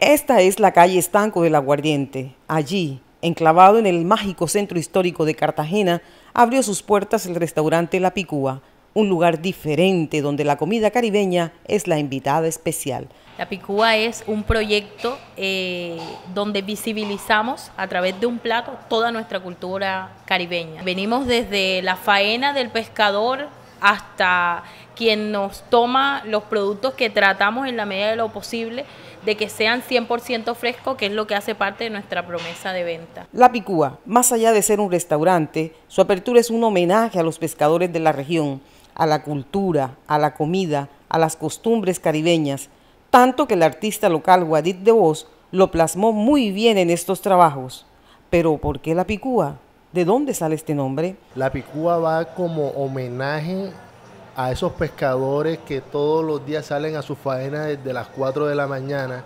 Esta es la calle Estanco del Aguardiente. Allí, enclavado en el mágico centro histórico de Cartagena, abrió sus puertas el restaurante La Picúa, un lugar diferente donde la comida caribeña es la invitada especial. La Picúa es un proyecto eh, donde visibilizamos a través de un plato toda nuestra cultura caribeña. Venimos desde la faena del pescador hasta quien nos toma los productos que tratamos en la medida de lo posible de que sean 100% frescos, que es lo que hace parte de nuestra promesa de venta. La Picúa, más allá de ser un restaurante, su apertura es un homenaje a los pescadores de la región, a la cultura, a la comida, a las costumbres caribeñas, tanto que el artista local Guadit de Voz lo plasmó muy bien en estos trabajos. Pero ¿por qué la Picúa? ¿De dónde sale este nombre? La Picúa va como homenaje a esos pescadores que todos los días salen a su faena desde las 4 de la mañana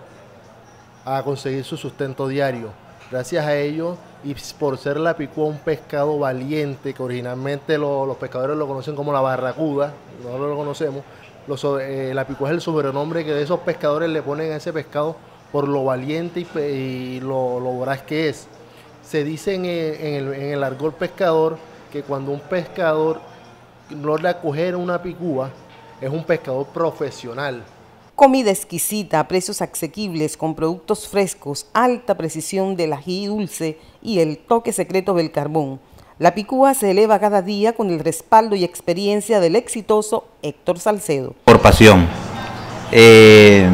a conseguir su sustento diario. Gracias a ellos y por ser la picúa un pescado valiente, que originalmente los pescadores lo conocen como la barracuda, nosotros lo conocemos, eh, la picúa es el sobrenombre que esos pescadores le ponen a ese pescado por lo valiente y, lo, voraz que es. Se dice en el, en el argol pescador que cuando un pescador logra coger una picúa, es un pescador profesional. Comida exquisita a precios asequibles con productos frescos, alta precisión del ají dulce y el toque secreto del carbón. La picúa se eleva cada día con el respaldo y experiencia del exitoso Héctor Salcedo. Por pasión. Eh,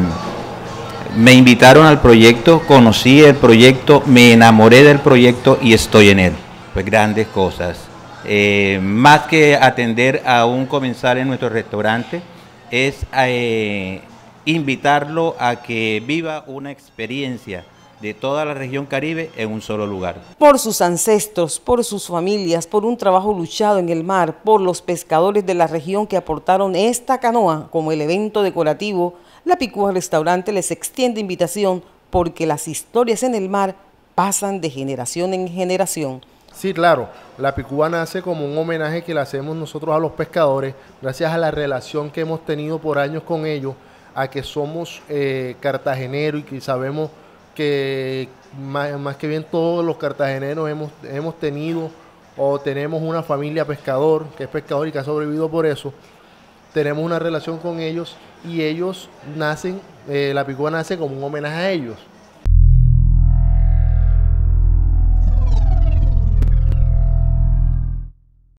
me invitaron al proyecto, conocí el proyecto, me enamoré del proyecto y estoy en él. Pues grandes cosas. Eh, más que atender a un comensal en nuestro restaurante, es eh, invitarlo a que viva una experiencia de toda la región caribe en un solo lugar. Por sus ancestros, por sus familias, por un trabajo luchado en el mar, por los pescadores de la región que aportaron esta canoa como el evento decorativo, la Picúa Restaurante les extiende invitación porque las historias en el mar pasan de generación en generación. Sí, claro, la Picúa nace como un homenaje que le hacemos nosotros a los pescadores, gracias a la relación que hemos tenido por años con ellos, a que somos eh, cartageneros y que sabemos que más, que bien todos los cartageneros hemos, hemos tenido o tenemos una familia pescador, que es pescador y que ha sobrevivido por eso. Tenemos una relación con ellos y ellos nacen, eh, la Picúa nace como un homenaje a ellos.